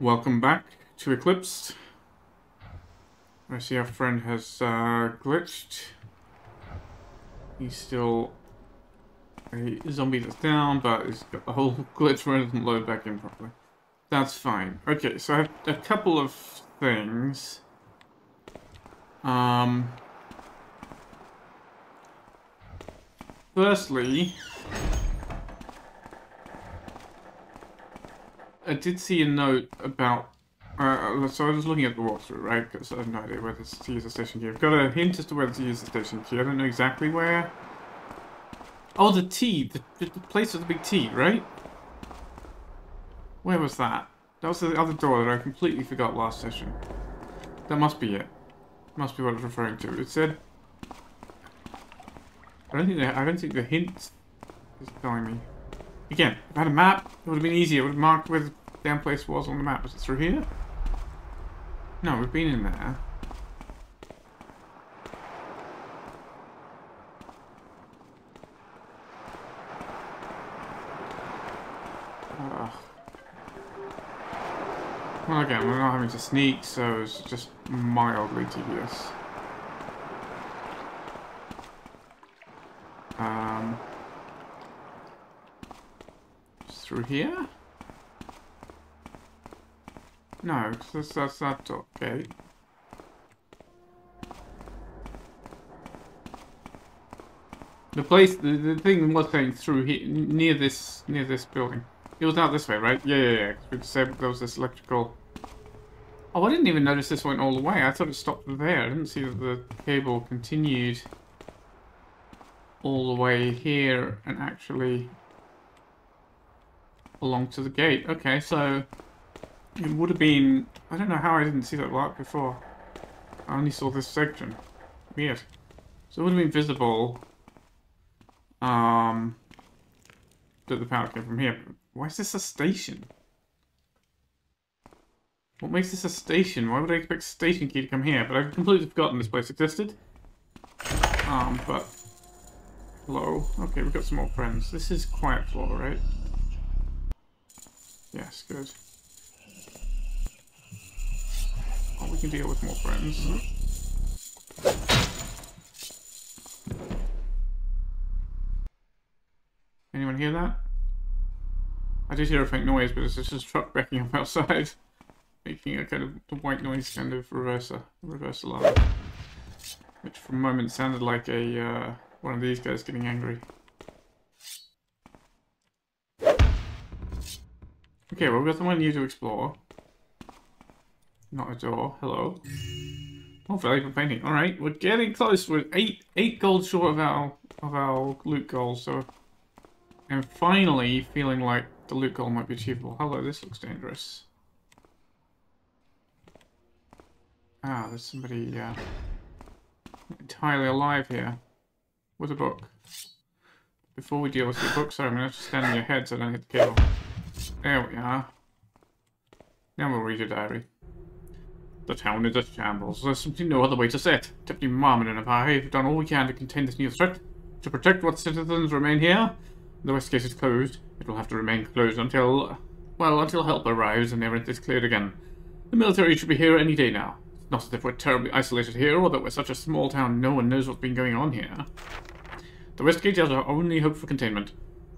Welcome back to Eclipsed. I see our friend has uh, glitched. He's still a zombie that's down, but he's got the whole glitch where it doesn't load back in properly. That's fine. Okay, so I have a couple of things. Um, firstly, I did see a note about. Uh, so I was looking at the walkthrough, right? Because I have no idea where to use the station key. I've got a hint as to where to use the station key. I don't know exactly where. Oh, the T, the, the place with the big T, right? Where was that? That was the other door that I completely forgot last session. That must be it. Must be what it's referring to. It said. I don't think the, I don't think the hint is telling me. Again, if I had a map, it would have been easier. It would have marked where the damn place was on the map. Was it through here? No, we've been in there. Well, again, we're not having to sneak, so it's just mildly tedious. Um, through here? No, that's, that's not okay. The place, the, the thing was going through here, near this, near this building. It was out this way, right? Yeah, yeah, yeah. We said there was this electrical... Oh, I didn't even notice this went all the way. I thought it stopped there. I didn't see that the cable continued all the way here and actually along to the gate. Okay, so it would have been... I don't know how I didn't see that light before. I only saw this section. Weird. So it would have been visible um, that the power came from here. Why is this a station? What makes this a station? Why would I expect station key to come here? But I've completely forgotten this place existed. Um, but... Hello? Okay, we've got some more friends. This is quiet floor, right? Yes, good. We can deal with more friends. Anyone hear that? I did hear a faint noise, but it's just a truck backing up outside. Making a kind of white noise kind of reverser, reverse alarm. Which for a moment sounded like a uh, one of these guys getting angry. Okay, well, we've got someone new to explore. Not a door. Hello. Oh, valuable painting. All right, we're getting close. We're eight eight gold short of our of our loot goal. So, I'm finally feeling like the loot goal might be achievable. Hello, this looks dangerous. Ah, there's somebody uh, entirely alive here with a book. Before we deal with the book, sorry, I'm going to stand on your head so I don't hit the cable. There we are. Now we'll read your diary. The town is a shambles. There's simply no other way to say it. Deputy Marmon and I have done all we can to contain this new threat. To protect what citizens remain here, the west gate is closed. It will have to remain closed until, well, until help arrives and everything is cleared again. The military should be here any day now. It's not as if we're terribly isolated here, or that we're such a small town no one knows what's been going on here. The west gate is our only hope for containment.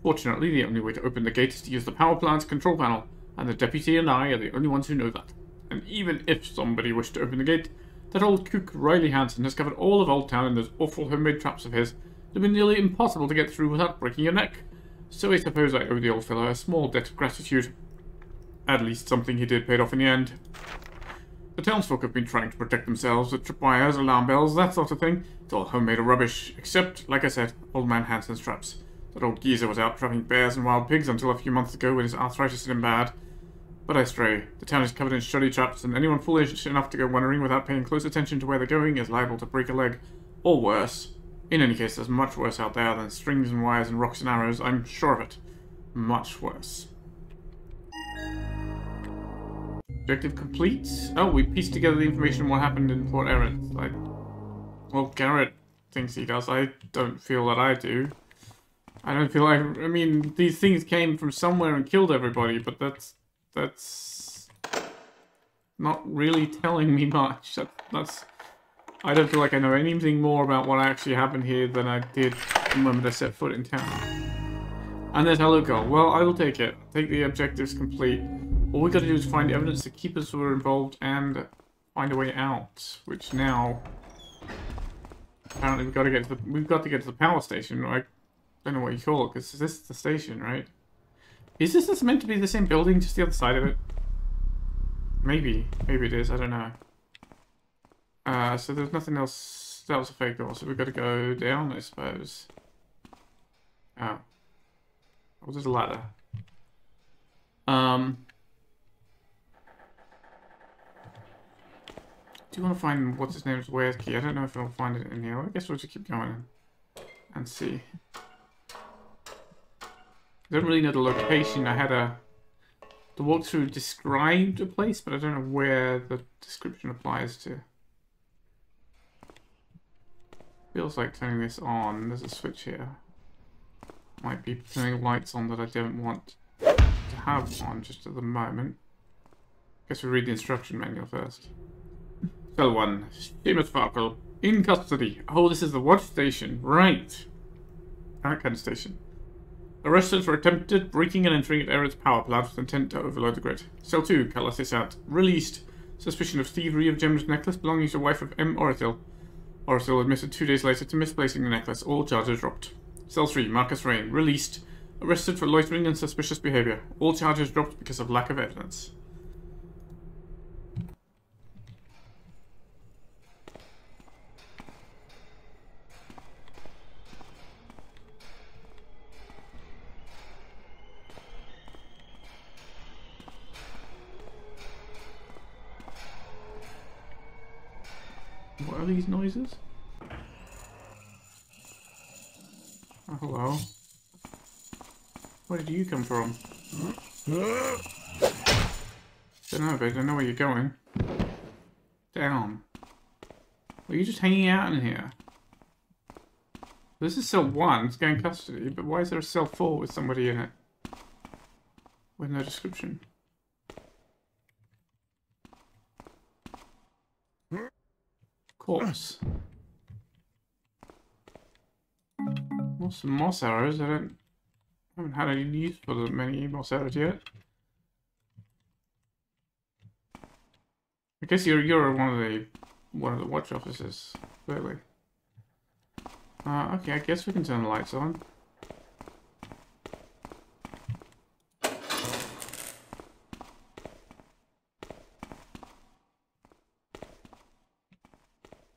Fortunately, the only way to open the gate is to use the power plant's control panel, and the deputy and I are the only ones who know that. And even if somebody wished to open the gate, that old kook Riley Hanson has covered all of Old Town in those awful homemade traps of his. It'd be nearly impossible to get through without breaking your neck. So I suppose I owe the old fellow a small debt of gratitude. At least something he did paid off in the end. The townsfolk have been trying to protect themselves with tripwires, alarm bells, that sort of thing. It's all homemade rubbish, except, like I said, Old Man Hanson's traps. That old geezer was out trapping bears and wild pigs until a few months ago when his arthritis hit him bad. But I stray. The town is covered in shoddy traps, and anyone foolish enough to go wandering without paying close attention to where they're going is liable to break a leg. Or worse. In any case, there's much worse out there than strings and wires and rocks and arrows, I'm sure of it. Much worse. Objective complete? Oh, we pieced together the information on what happened in Port Erinth. Like, well, Garrett thinks he does. I don't feel that I do. I don't feel like... I mean, these things came from somewhere and killed everybody, but that's... That's... not really telling me much. That, that's I don't feel like I know anything more about what actually happened here than I did the moment I set foot in town. And there's girl. Well, I will take it. Take the objectives complete. All we gotta do is find evidence the keepers were involved and find a way out. Which now apparently we've got to get to the we've got to get to the power station. I don't know what you call it because this is the station, right? Is this meant to be the same building, just the other side of it? Maybe. Maybe it is, I don't know. Uh, so there's nothing else. That was a fake door, so we've got to go down, I suppose. Oh. Oh, there's a ladder. Um... Do you want to find what's his name's where's key? I don't know if I'll find it in here. I guess we'll just keep going and see. I don't really know the location. I had a the walkthrough described a place, but I don't know where the description applies to. Feels like turning this on. There's a switch here. Might be turning lights on that I don't want to have on just at the moment. Guess we read the instruction manual first. Cell 1, Seamus Farkle, in custody. Oh, this is the watch station. Right. That kind of station. Arrested for attempted breaking and entering at Aerith's power plant with intent to overload the grid. Cell 2, Kalasisat. Released. Suspicion of thievery of Gem's necklace belonging to wife of M. Orithil. Orithil admitted two days later to misplacing the necklace. All charges dropped. Cell 3, Marcus Rain. Released. Arrested for loitering and suspicious behavior. All charges dropped because of lack of evidence. Are these noises? Oh, hello. Where did you come from? Don't know, but I don't know where you're going. Down. Are you just hanging out in here? This is cell 1, it's getting custody, but why is there a cell 4 with somebody in it? With no description. Corpse. Well, some moss arrows. I don't haven't had any use for the many moss arrows yet. I guess you're you're one of the one of the watch officers, clearly. Uh, okay, I guess we can turn the lights on.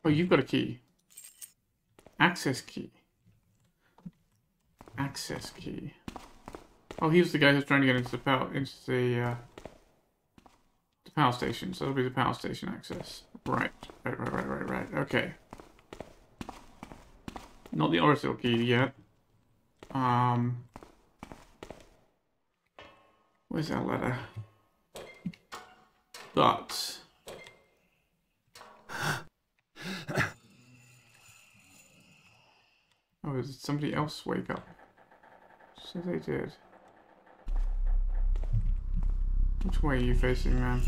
Oh, you've got a key. Access key. Access key. Oh, he's the guy who's trying to get into the power into the uh, the power station. So that'll be the power station access. Right, right, right, right, right, right. Okay. Not the Orithil key yet. Um, where's that letter? But Did somebody else wake up? So they did. Which way are you facing, man?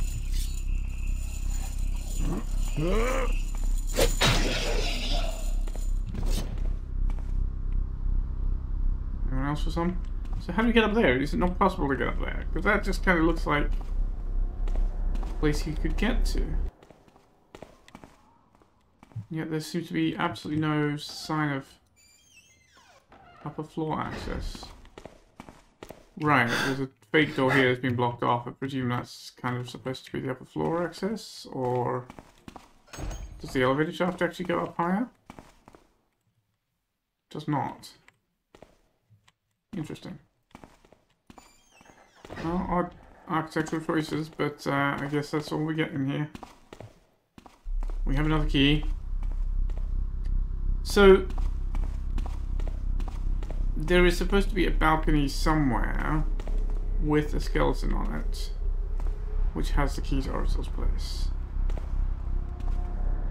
Anyone else for some? So how do you get up there? Is it not possible to get up there? Because that just kind of looks like a place you could get to. Yet there seems to be absolutely no sign of upper floor access. Right, there's a fake door here that's been blocked off. I presume that's kind of supposed to be the upper floor access, or does the elevator shaft actually go up higher? Does not. Interesting. Well, odd architectural choices, but uh, I guess that's all we get in here. We have another key. So, there is supposed to be a balcony somewhere with a skeleton on it, which has the key to Orithil's place.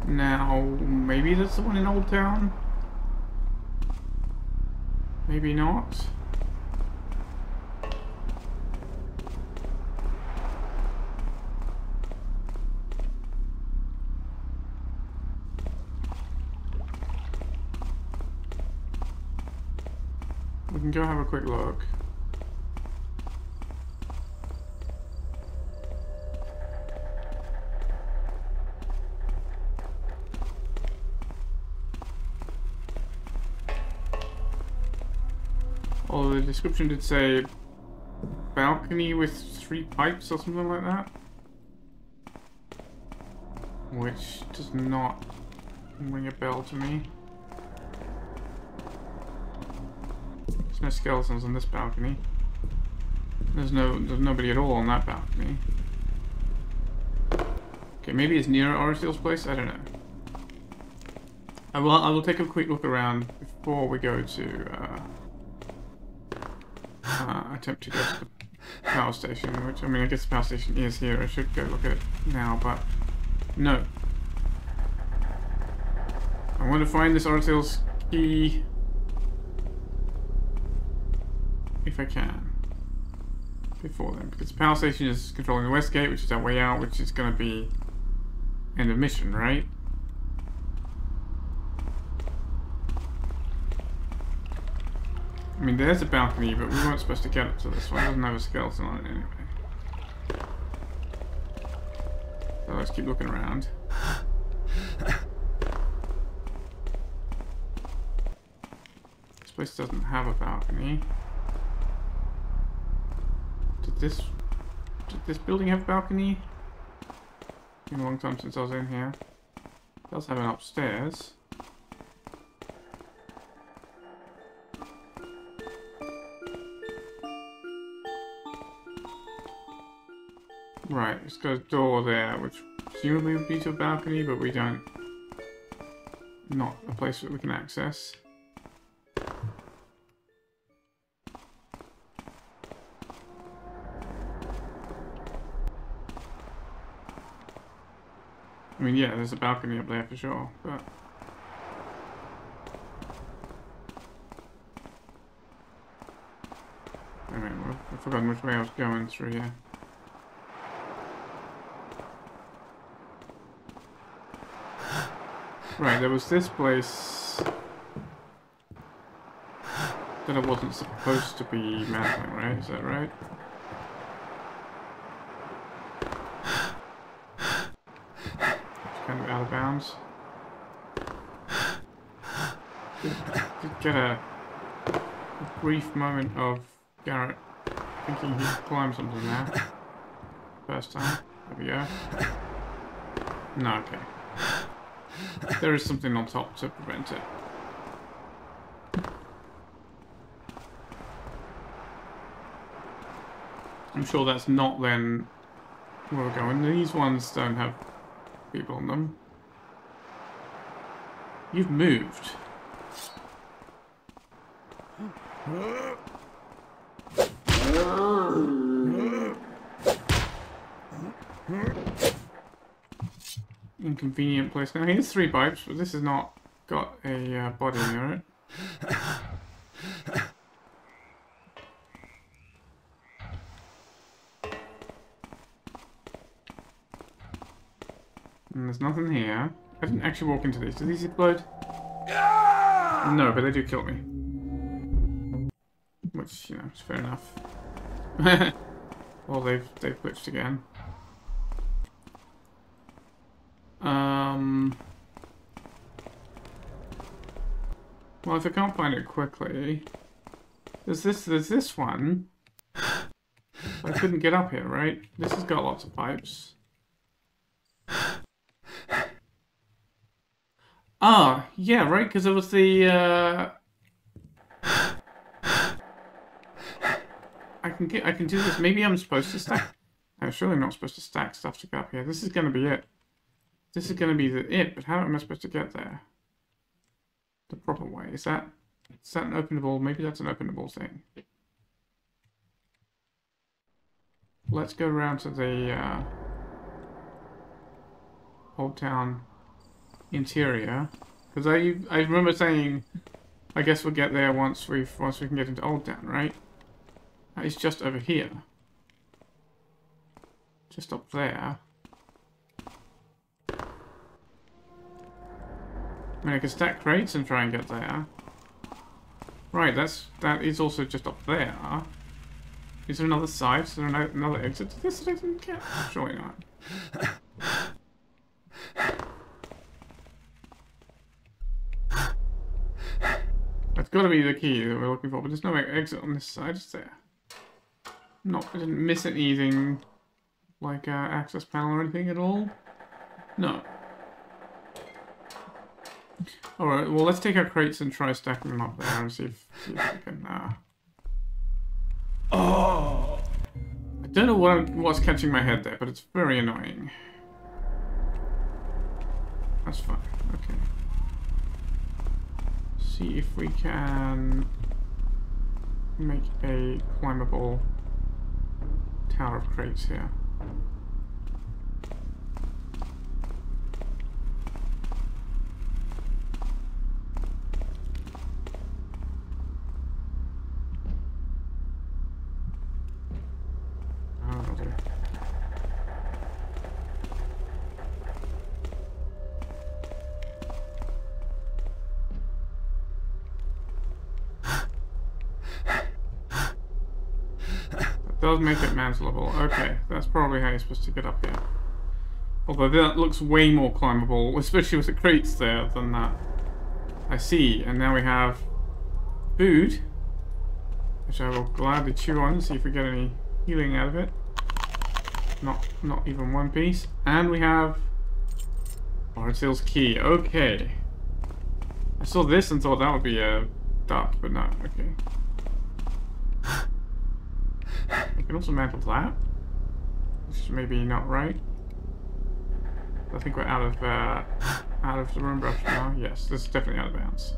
Now, maybe that's the one in Old Town? Maybe not. Can go have a quick look. Oh, the description did say balcony with three pipes or something like that. Which does not ring a bell to me. There's no skeletons on this balcony. There's no there's nobody at all on that balcony. Okay, maybe it's near Oristil's place, I don't know. I will I will take a quick look around before we go to uh, uh, attempt to go to the power station, which, I mean, I guess the power station is here. I should go look at it now, but no. I want to find this Oristil's key if I can before then, because the power station is controlling the west gate, which is our way out, which is going to be end of mission, right? I mean, there's a balcony, but we weren't supposed to get up to this one. It doesn't have a skeleton on it anyway. So let's keep looking around. This place doesn't have a balcony. This... Did this building have a balcony? Been a long time since I was in here. It does have an upstairs. Right, it's got a door there, which presumably would be to a balcony, but we don't... Not a place that we can access. I mean, yeah, there's a balcony up there for sure, but... I mean, I've forgotten which way I was going through here. Right, there was this place that I wasn't supposed to be mantling, right? Is that right? It's kind Did, did get a, a brief moment of Garrett thinking he could climb something there. First time. There we go. No, okay. There is something on top to prevent it. I'm sure that's not then where we're going. These ones don't have people on them. You've moved. Inconvenient place. Now here's three pipes, but this has not got a uh, body near it. And there's nothing here. I didn't actually walk into these. Do these explode? No, but they do kill me. Which, you know, is fair enough. well, they've, they've glitched again. Um... Well, if I can't find it quickly... There's this, there's this one. I couldn't get up here, right? This has got lots of pipes. Ah, yeah, right, because it was the, uh... I can get, I can do this. Maybe I'm supposed to stack... I'm surely not supposed to stack stuff to get up here. This is gonna be it. This is gonna be the it, but how am I supposed to get there? The proper way. Is that... Is that an openable? Maybe that's an openable thing. Let's go around to the, uh... Old Town interior because I I remember saying I guess we'll get there once we once we can get into Old Town, right? It's just over here, just up there. I mean, I could stack crates and try and get there. Right, that's that is also just up there. Is there another side? Is there another exit to this that I didn't get? Surely not. That's got to be the key that we're looking for, but there's no exit on this side, is there? Not, I didn't miss anything like uh, access panel or anything at all. No. Alright, well let's take our crates and try stacking them up there and see if, see if we can, uh... Oh! I don't know what I'm, what's catching my head there, but it's very annoying. That's fine. See if we can make a climbable tower of crates here. Oh, that'll do. That does make it mantleable. Okay, that's probably how you're supposed to get up here. Although that looks way more climbable, especially with the crates there, than that. I see, and now we have food, which I will gladly chew on see if we get any healing out of it. Not, not even one piece. And we have Artil's key. Okay. I saw this and thought that would be uh, a dot, but no. Okay. I can also mantle that, which is maybe not right. I think we're out of uh, out of the room brush now. Yes, this is definitely out of bounds.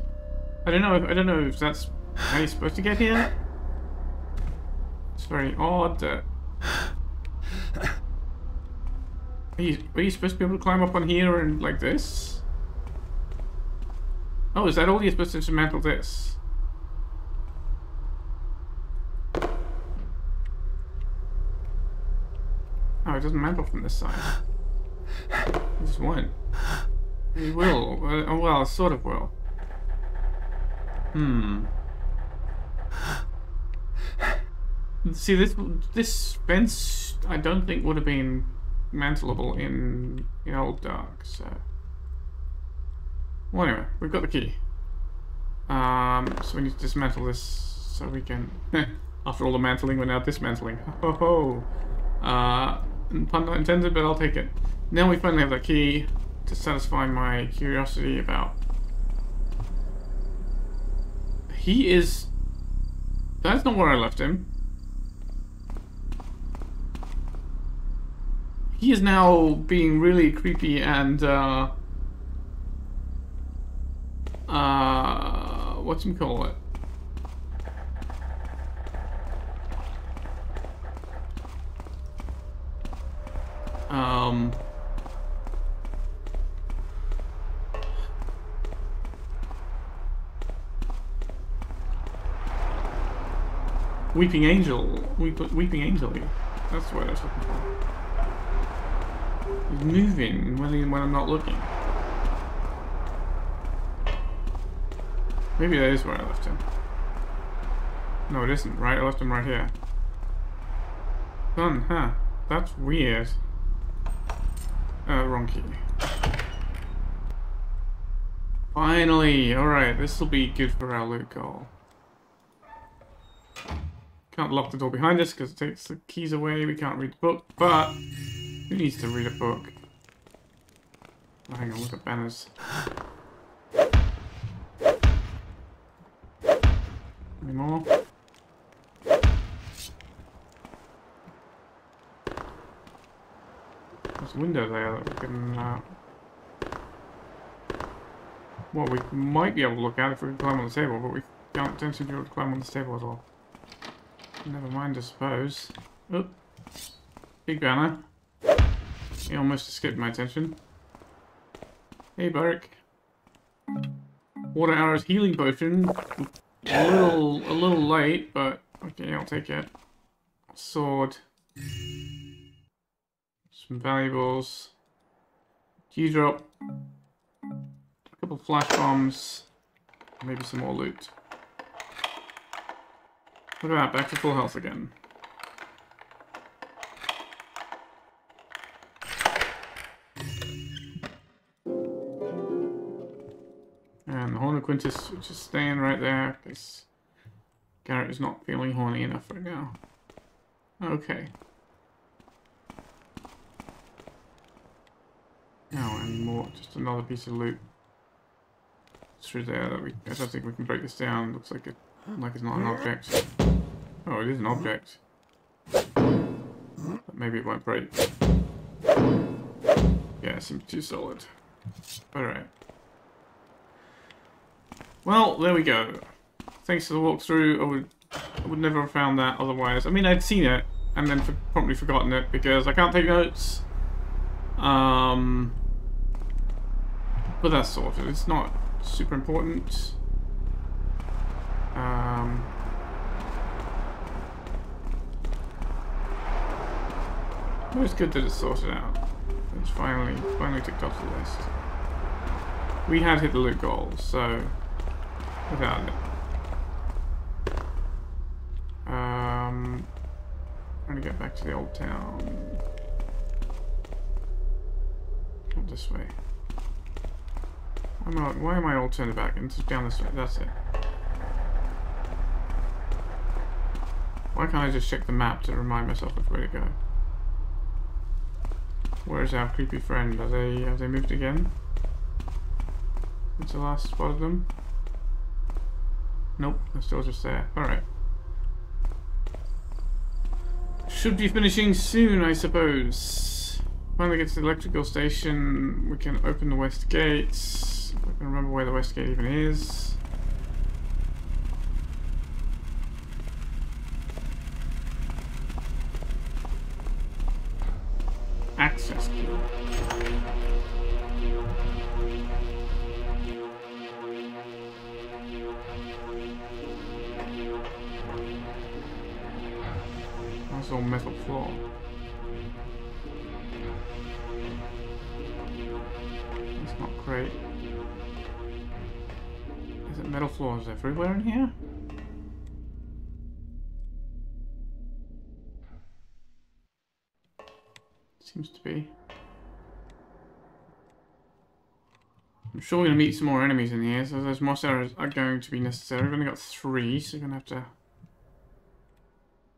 I don't know. If, I don't know if that's how you're supposed to get here. It's very odd that. Are you, are you supposed to be able to climb up on here and like this? Oh, is that all you're supposed to dismantle this? It doesn't mantle from this side. Just won't. It will. Uh, well, sort of will. Hmm. See, this this fence, I don't think would have been mantleable in, in Old Dark, so... Well, anyway, we've got the key. Um, so we need to dismantle this so we can... After all the mantling, we're now dismantling. Ho ho! Uh, pun not intended, but I'll take it. Now we finally have that key to satisfy my curiosity about... He is... That's not where I left him. He is now being really creepy and, uh... Uh... What's him call it? Um... Weeping Angel. Weep, Weeping Angel. That's what I was looking for. He's moving when, he, when I'm not looking. Maybe that is where I left him. No, it isn't, right? I left him right here. Done, huh? That's weird. Uh, wrong key. Finally! Alright, this will be good for our loot goal. Can't lock the door behind us because it takes the keys away. We can't read the book, but who needs to read a book? Oh, hang on, look at banners. Any more? There's a window there that we can. Uh... Well, we might be able to look out if we can climb on the table, but we can't, don't seem to be able to climb on the table at all. Never mind, I suppose. Oop. Big banner. He almost escaped my attention. Hey, Barik. Water arrows healing potion. A little, a little late, but okay, I'll take it. Sword. Some valuables. Dewdrop. A couple flash bombs. Maybe some more loot. What about back to full health again. And the Horn of Quintus, which is staying right there, because Garrett is not feeling horny enough right now. Okay. Now, and more, just another piece of loot through there that we, I don't think we can break this down. Looks like it, like it's not an object. Oh, it is an object. But maybe it won't break. Yeah, it seems too solid. Alright. Well, there we go. Thanks for the walkthrough. I would, I would never have found that otherwise. I mean, I'd seen it and then for, promptly forgotten it because I can't take notes. Um, but that's sorted. It's not super important. Um, it was good that it's sorted out. It's finally finally ticked off the list. We had hit the loot goal, so without it. Um, trying to get back to the old town. Not this way. Why am I, why am I all turned back? And down this way. That's it. Why can't I just check the map to remind myself of where to go? Where's our creepy friend? Are they have they moved again? It's the last spot of them? Nope, they're still just there. Alright. Should be finishing soon, I suppose. Finally get to the electrical station, we can open the west gates. Can remember where the west gate even is. Everywhere in here? Seems to be. I'm sure we're going to meet some more enemies in here, so those moss arrows are going to be necessary. We've only got three, so we're going to have to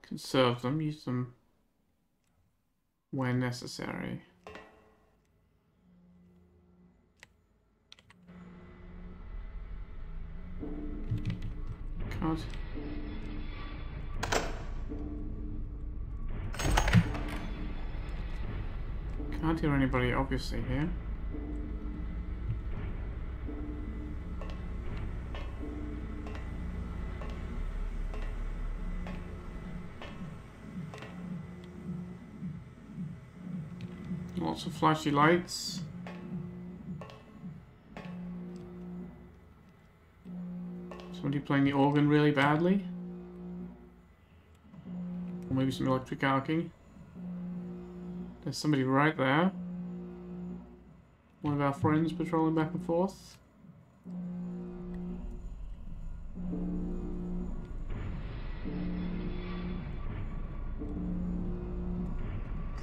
conserve them, use them when necessary. Hear anybody obviously here. Lots of flashy lights. Somebody playing the organ really badly. Or maybe some electric arcing. There's somebody right there. One of our friends patrolling back and forth.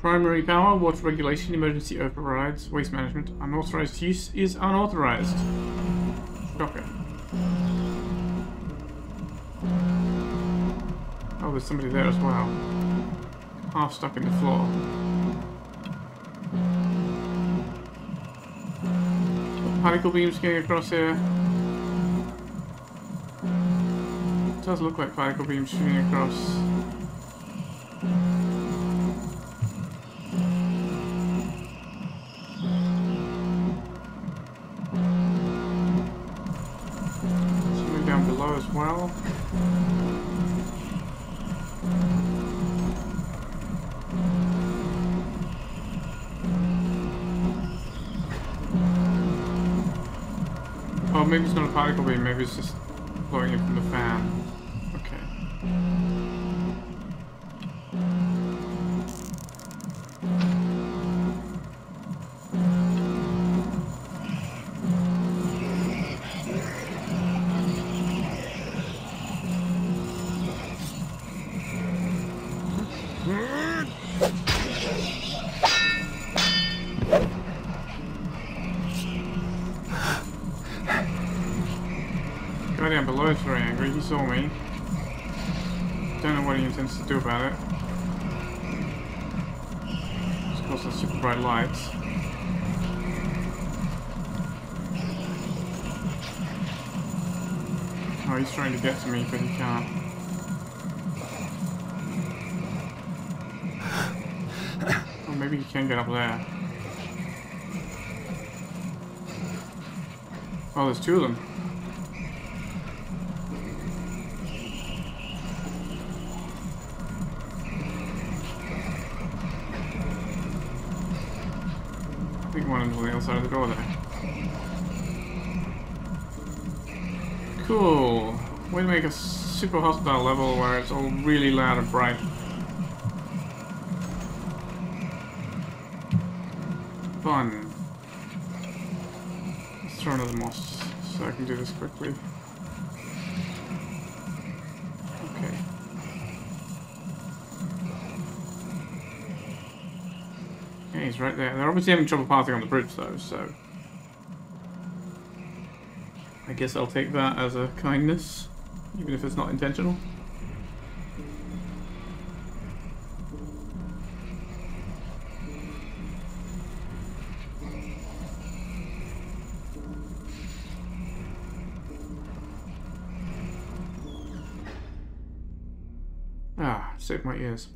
Primary power, water regulation, emergency overrides, waste management. Unauthorized use is unauthorized. Shocker. Oh, there's somebody there as well. Half stuck in the floor. Particle beams going across here. It does look like particle beams shooting across. Something down below as well. Particle maybe it's just blowing it from the fan. Saw me. Don't know what he intends to do about it. Of course, the super bright lights. Oh, he's trying to get to me, but he can't. Oh, maybe he can get up there. Oh, there's two of them. Side of the door there. Cool. Way to make a super hostile level where it's all really loud and bright. Fun. Let's throw another moss so I can do this quickly. Right there. They're obviously having trouble passing on the bridge though, so... I guess I'll take that as a kindness, even if it's not intentional. Ah, saved my ears.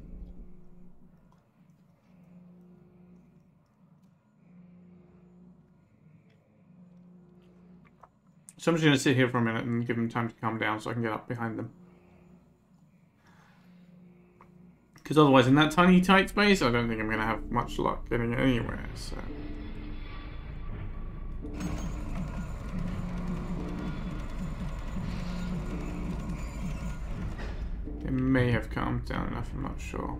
So I'm just going to sit here for a minute and give them time to calm down so I can get up behind them. Because otherwise, in that tiny, tight space, I don't think I'm going to have much luck getting it anywhere, so... It may have calmed down enough, I'm not sure.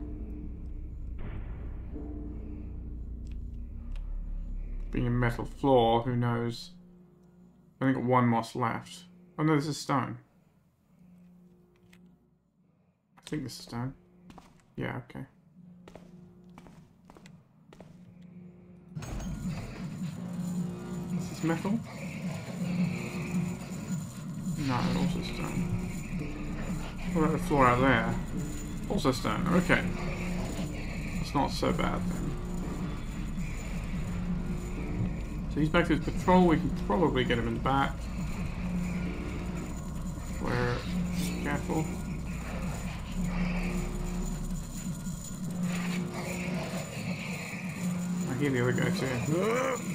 Being a metal floor, who knows? I think one moss left. Oh no, this is stone. I think this is stone. Yeah, okay. This is metal? No, also stone. What about the floor out there? Also stone, okay. It's not so bad then. So he's back to his patrol. We can probably get him in the back. Where... Careful. I hear the other guy too.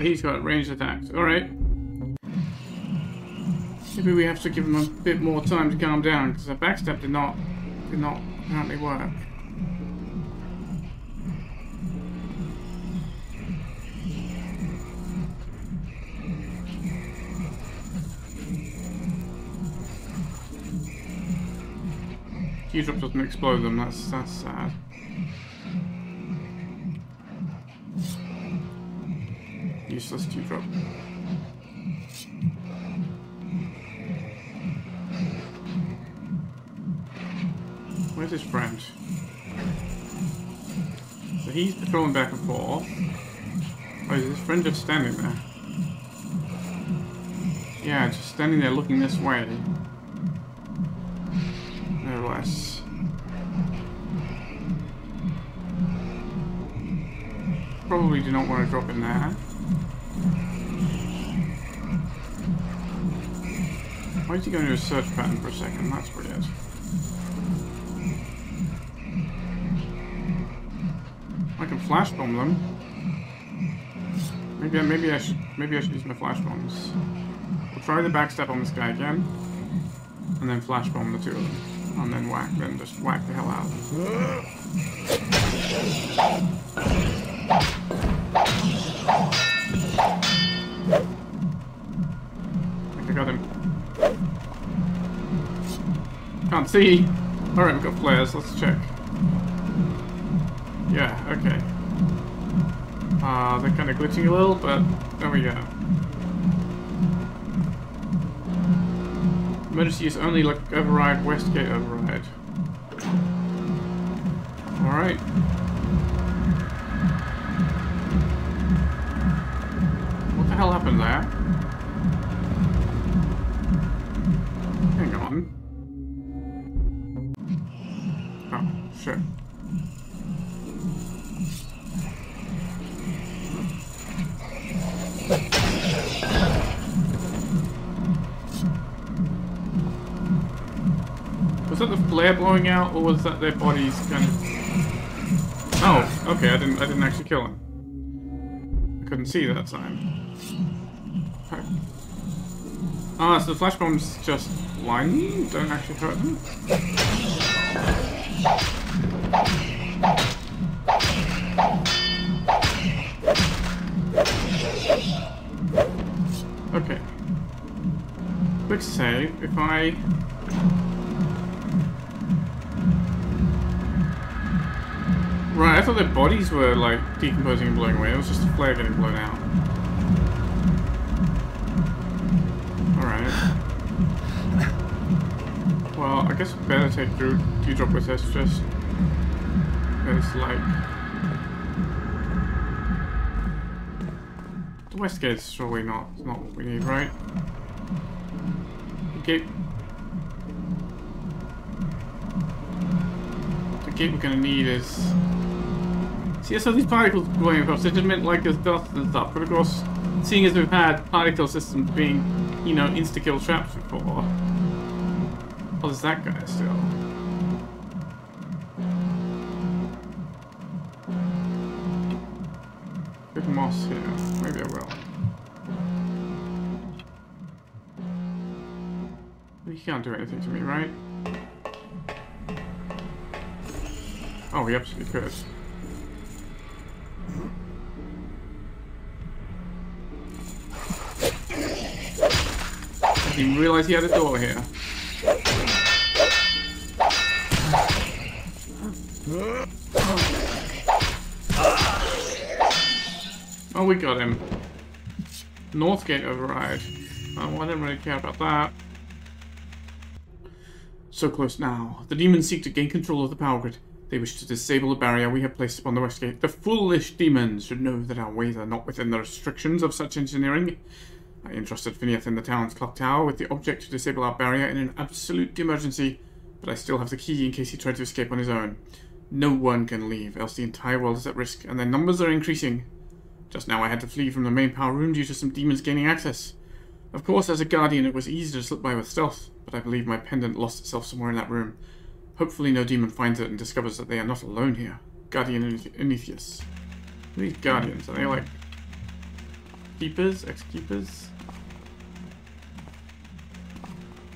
He's got ranged attacks. Alright. Maybe we have to give him a bit more time to calm down, because the backstab did not did not apparently work. Q-drop doesn't explode them, that's that's sad. Useless. Where's his friend? So he's patrolling back and forth. Oh, is his friend just standing there? Yeah, just standing there looking this way. No less. Probably do not want to drop in there. Why did you go into a search pattern for a second? That's weird. I can flash bomb them. Maybe maybe I should maybe I should use my flash bombs. We'll try the backstep on this guy again, and then flash bomb the two of them, and then whack them. Just whack the hell out see. Alright, we've got flares. Let's check. Yeah, okay. Uh, they're kind of glitching a little, but there we go. Emergency use only like override, Westgate override. Alright. What the hell happened there? Shit. Was that the flare blowing out, or was that their bodies kind of... Oh, okay, I didn't, I didn't actually kill him. I couldn't see that. Okay. Ah, so the flash bombs just blind don't actually hurt them? Okay. Quick save, if I... Right, I thought their bodies were like decomposing and blowing away. It was just a flare getting blown out. Alright. Well, I guess we better take through drop with us just it's like the west gate's surely not it's not what we need, right? The gate the gate we're gonna need is see so these particles going across they just meant like there's dust and stuff, but of course seeing as we've had particle systems being, you know, insta-kill traps before. Oh, there's that guy still. Can't do anything to me, right? Oh, he absolutely could. I didn't realize he had a door here. Oh, we got him. Northgate override. I didn't really care about that. So close now. The demons seek to gain control of the power grid. They wish to disable the barrier we have placed upon the west gate. The foolish demons should know that our ways are not within the restrictions of such engineering. I entrusted Phineas in the town's clock tower with the object to disable our barrier in an absolute emergency, but I still have the key in case he tried to escape on his own. No one can leave, else the entire world is at risk, and their numbers are increasing. Just now I had to flee from the main power room due to some demons gaining access. Of course, as a guardian it was easy to slip by with stealth, but I believe my pendant lost itself somewhere in that room. Hopefully no demon finds it and discovers that they are not alone here. Guardian Enethius. These guardians, are they like keepers, ex-keepers?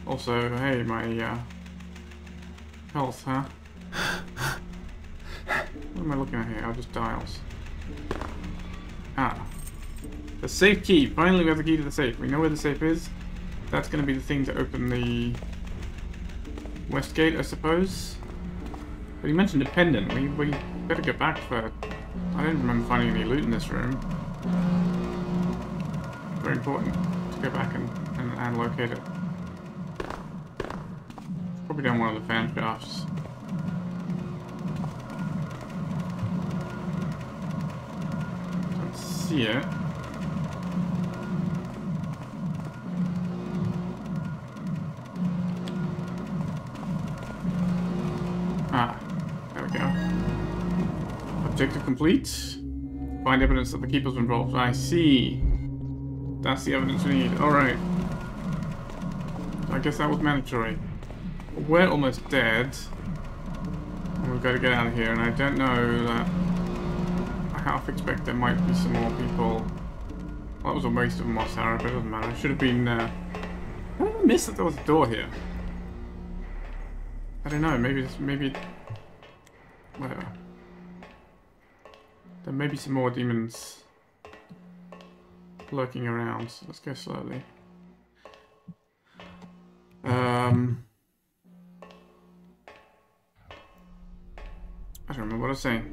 Also, hey, my uh, health, huh? What am I looking at here? Oh, just dials. Ah. The safe key. Finally we have the key to the safe. We know where the safe is. That's going to be the thing to open the west gate, I suppose. But he mentioned a pendant. We, we better get back for... I don't remember finding any loot in this room. Very important to go back and, and, and locate it. Probably down one of the fan shafts. see it. Objective complete. Find evidence that the keepers involved. I see. That's the evidence we need. Alright. I guess that was mandatory. We're almost dead. We've got to get out of here, and I don't know that I half expect there might be some more people. Well, that was a waste of moss arrow, but it doesn't matter. It should have been. Uh... How did I miss that there was a door here? I don't know. Maybe maybe. Whatever. There may be some more demons lurking around, so let's go slowly. Um, I don't remember what I was saying.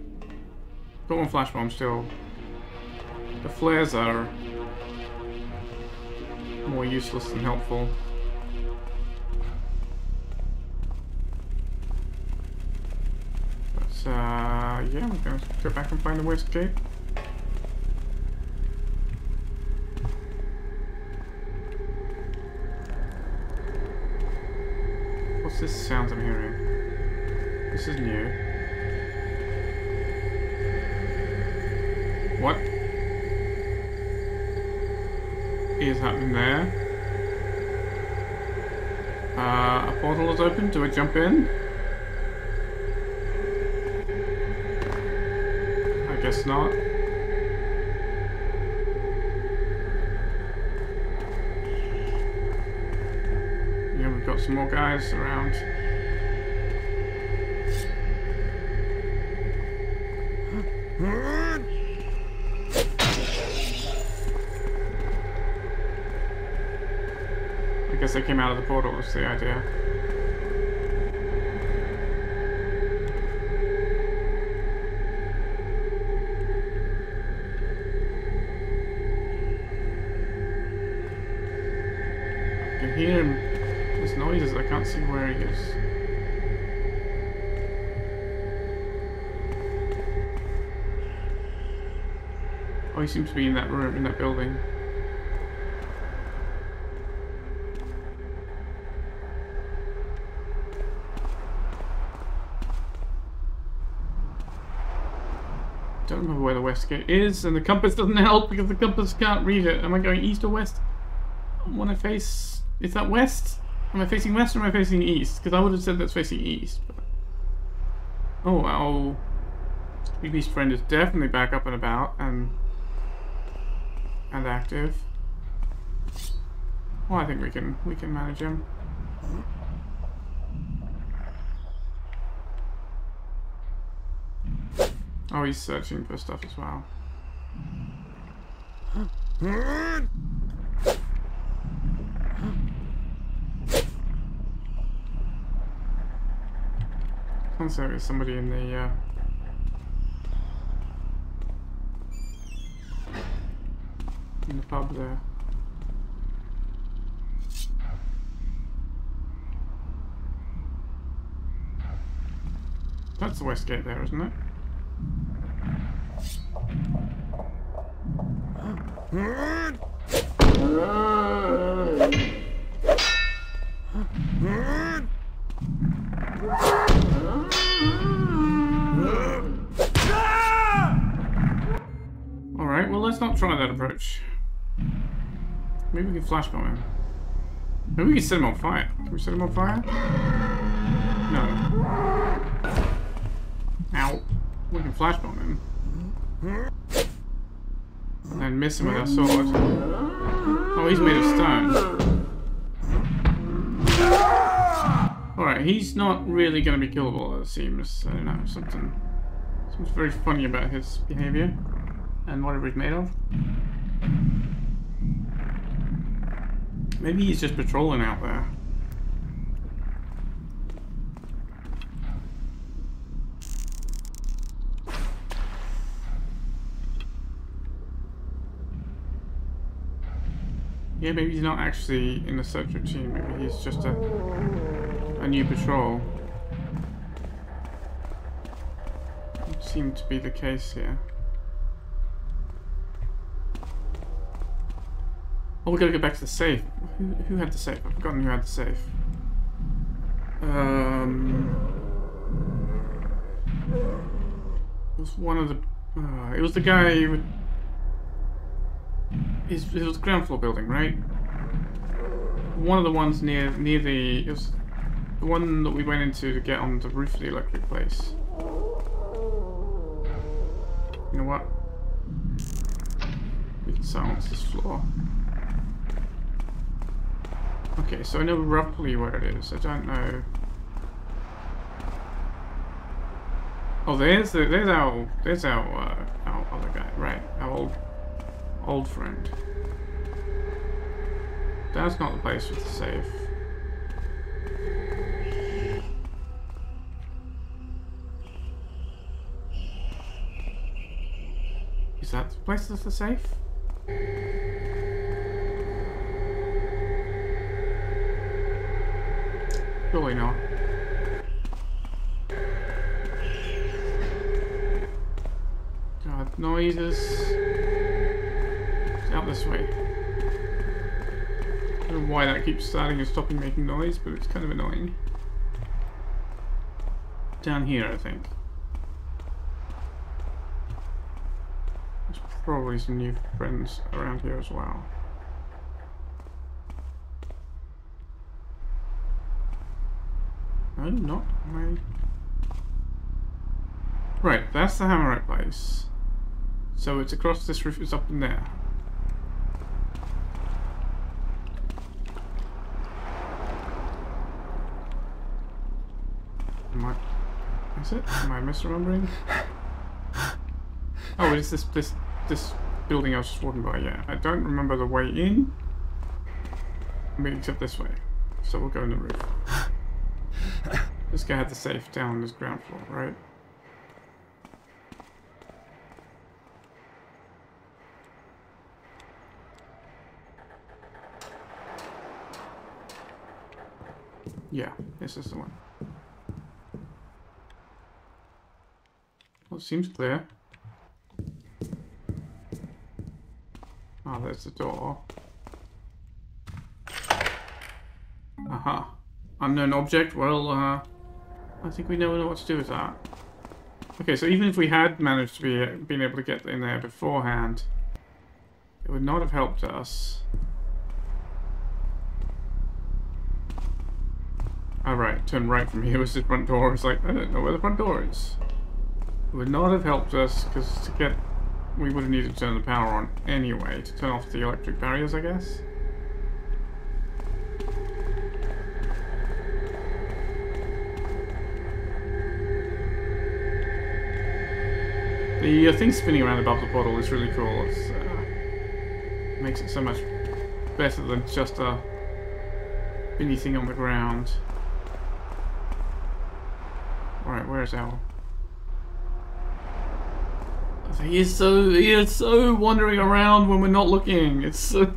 Got one flash bomb still. The flares are more useless than helpful. But, uh, yeah, we're gonna go back and find the west gate. What's this sound I'm hearing? This is new. What is happening there? Uh, a portal is open. Do I jump in? Guess not. Yeah, we've got some more guys around. I guess they came out of the portal, was the idea. Can hear him. There's noises, I can't see where he is. Oh, he seems to be in that room, in that building. Don't remember where the west gate is, and the compass doesn't help because the compass can't read it. Am I going east or west? I want to face... Is that west? Am I facing west or am I facing east? Because I would have said that's facing east. But... Oh, our beast friend is definitely back up and about and and active. Well, I think we can we can manage him. Oh, he's searching for stuff as well. Sounds like there's somebody in the uh, in the pub there. That's the west gate there, isn't it? Let's try that approach. Maybe we can flashbomb him. Maybe we can set him on fire. Can we set him on fire? No. Ow. We can flashbomb him. And miss him with our sword. Oh, he's made of stone. Alright, he's not really going to be killable, it seems. I don't know, something... Something's very funny about his behavior. And whatever he's made of. Maybe he's just patrolling out there. Yeah, maybe he's not actually in the search routine. Maybe he's just a a new patrol. Seemed to be the case here. Oh, we gotta go back to the safe. Who, who had the safe? I've forgotten who had the safe. Um, it was one of the. Uh, it was the guy. With, it was the ground floor building, right? One of the ones near near the. It was the one that we went into to get on the roof of the electric place. You know what? We can silence this floor. Okay, so I know roughly where it is. I don't know. Oh, there's the there's our there's our uh, our other guy, right? Our old old friend. That's not the place with the safe. Is that the place with the safe? Surely not. God, noises. It's out this way. I don't know why that keeps starting and stopping making noise, but it's kind of annoying. Down here, I think. There's probably some new friends around here as well. No, not my... Right, that's the Hammerite place. So it's across this roof, it's up in there. Am I... Is it? Am I misremembering? Oh, it's this, this, this building I was just walking by, yeah. I don't remember the way in. I mean, except this way. So we'll go in the roof. This guy had the safe down on this ground floor, right? Yeah, this is the one. Well, it seems clear. Oh, there's the door. Aha. Unknown object, well, uh, I think we know what to do with that. Okay, so even if we had managed to be been able to get in there beforehand, it would not have helped us. Ah, Alright, oh, turn right from here was the front door. It's like, I don't know where the front door is. It would not have helped us, because to get... We would have needed to turn the power on anyway, to turn off the electric barriers, I guess. The uh, thing spinning around above the bottle is really cool. It uh, makes it so much better than just a spinny thing on the ground. Alright, where's Al? He is so he is so wandering around when we're not looking. It's so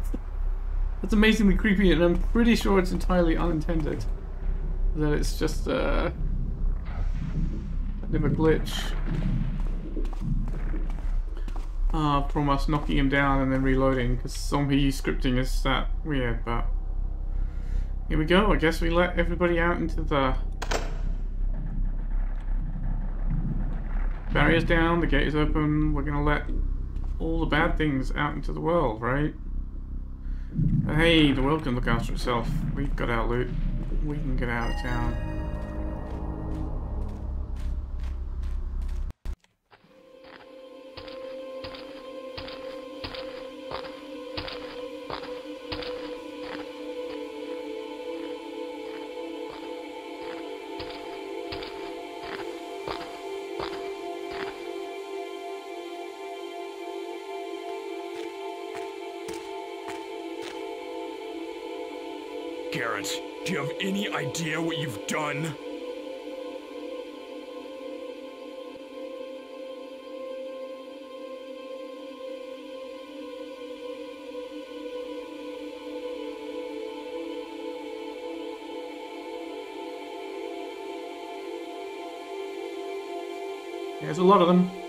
amazingly creepy, and I'm pretty sure it's entirely unintended. That it's just uh, a bit of a glitch. Uh, from us knocking him down and then reloading, because zombie scripting is that weird, but... Here we go, I guess we let everybody out into the Barrier's down, the gate is open, we're gonna let all the bad things out into the world, right? But hey, the world can look after itself. We've got our loot. We can get out of town. Any idea what you've done? There's a lot of them.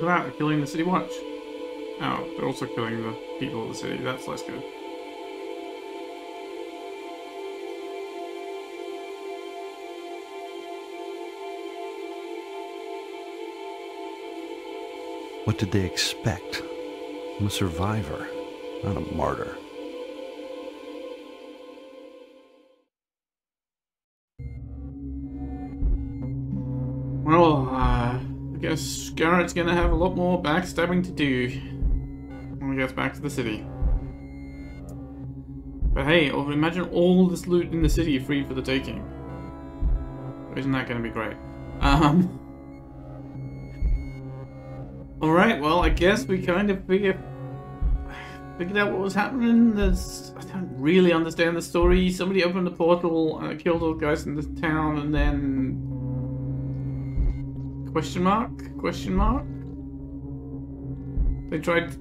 That, they're killing the city watch. Oh, they're also killing the people of the city. That's less good. What did they expect? I'm a survivor, not a martyr. Garrett's gonna have a lot more backstabbing to do when he gets back to the city. But hey, imagine all this loot in the city free for the taking. Isn't that gonna be great? Um, Alright, well, I guess we kind of figured, out what was happening. There's, I don't really understand the story. Somebody opened the portal, uh, killed all the guys in the town, and then... Question mark? Question mark? They tried...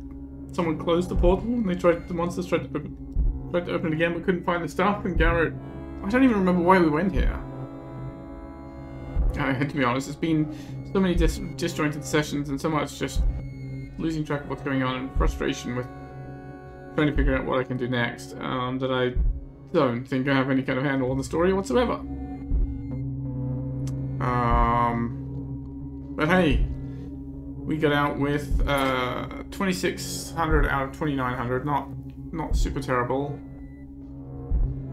Someone closed the portal, and they tried... The monsters tried to open, tried to open it again, but couldn't find the stuff, and Garrett... I don't even remember why we went here. I had to be honest, it's been so many dis disjointed sessions and so much just losing track of what's going on and frustration with trying to figure out what I can do next um, that I don't think I have any kind of handle on the story whatsoever. Um, but hey, we got out with uh, 2600 out of 2900, not not super terrible.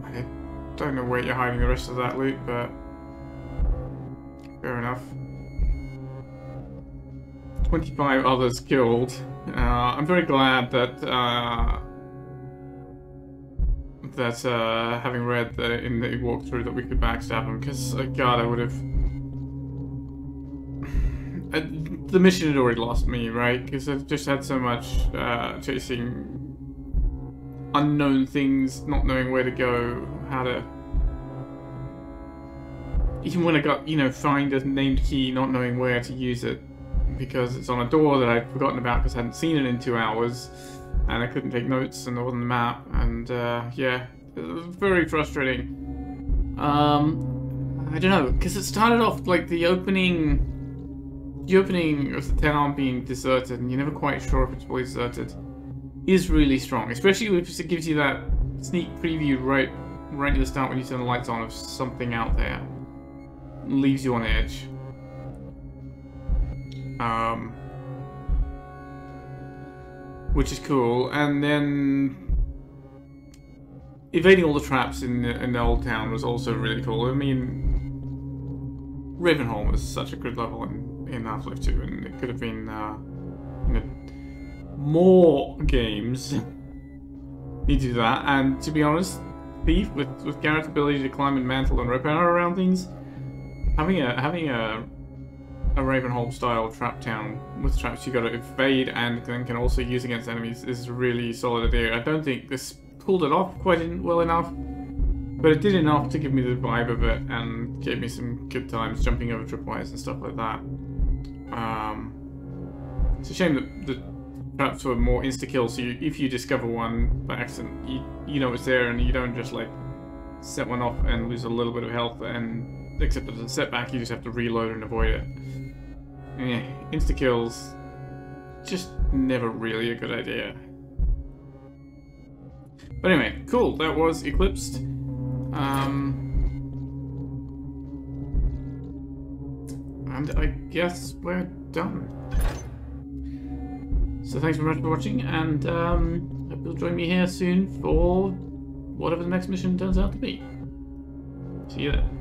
I don't know where you're hiding the rest of that loot, but fair enough. 25 others killed. Uh, I'm very glad that uh, that uh, having read the, in the walkthrough that we could backstab them, because uh, God, I would have. The mission had already lost me, right? Because I've just had so much uh, chasing unknown things, not knowing where to go, how to. Even when I got, you know, find a named key, not knowing where to use it because it's on a door that I'd forgotten about because I hadn't seen it in two hours and I couldn't take notes and there wasn't a map and uh, yeah, it was very frustrating. Um, I don't know, because it started off like the opening, the opening of the town being deserted and you're never quite sure if it's fully deserted is really strong, especially if it gives you that sneak preview right, right at the start when you turn the lights on of something out there. leaves you on edge. Um, which is cool. And then evading all the traps in the, in the old town was also really cool. I mean, Ravenholm was such a good level in, in Half-Life 2, and it could have been uh, you know, more games need to do that. And to be honest, Thief with with Garrett's ability to climb and mantle and repair around things, having a having a a Ravenholm style trap town with traps you gotta evade and then can also use against enemies is really solid idea. I don't think this pulled it off quite well enough, but it did enough to give me the vibe of it and gave me some good times jumping over tripwires and stuff like that. Um, it's a shame that the traps were more insta-kill, so you, if you discover one by accident, you, you know it's there and you don't just like set one off and lose a little bit of health and except as a setback you just have to reload and avoid it. Eh, insta-kills, just never really a good idea. But anyway, cool, that was Eclipsed. Um, and I guess we're done. So thanks very much for watching, and um, hope you'll join me here soon for whatever the next mission turns out to be. See you.